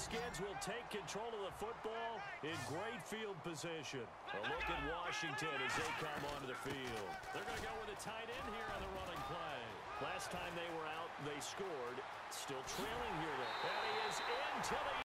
Redskins will take control of the football in great field position. A look at Washington as they come onto the field. They're going to go with a tight end here on the running play. Last time they were out, they scored. Still trailing here, though. And he is into the